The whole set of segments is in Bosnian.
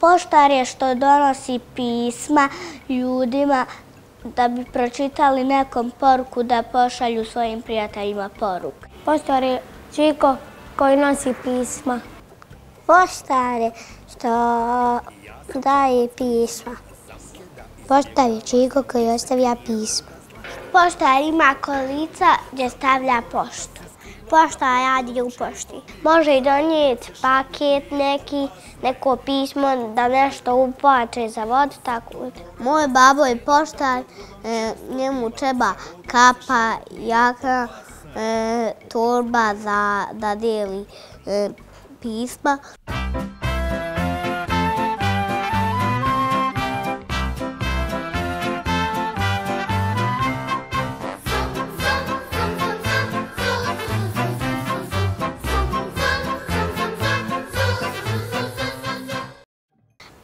Poštar je što donosi pisma ljudima da bi pročitali nekom poruku da pošalju svojim prijateljima poruku. Poštar je čiko koji nosi pisma. Poštar je što daje pisma. Poštar je čiko koji ostavlja pisma. Poštar ima kolica gdje stavlja poštu pošta radi u pošti. Može i donijeti paket neki, neko pismo da nešto uplače za vodu, tako. Moj babo je poštar, e, njemu treba kapa, jaka, e, torba za da deli e, pisma.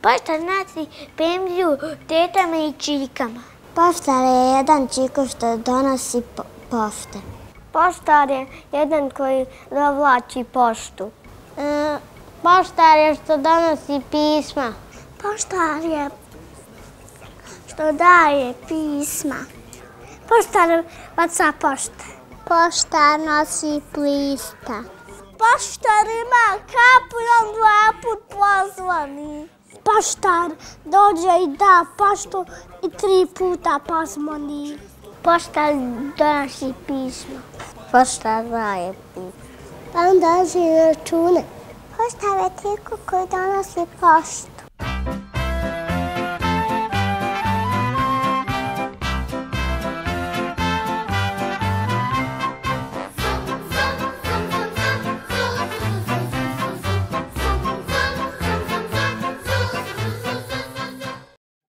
Poštar znači pemlju tetama i čikama. Poštar je jedan čiko što donosi pošte. Poštar je jedan koji dovlači poštu. E, poštar je što donosi pisma. Poštar je što daje pisma. Poštar vaca pošte. Poštar nosi plista. Poštar ima kapu i on dva put pozvani. Poštar dođe i da poštu i tri puta pozvani. Poštar donosi pisma. Poštar daje pisma. Pa on donosi račune. Poštar je tiko koji donosi poštu.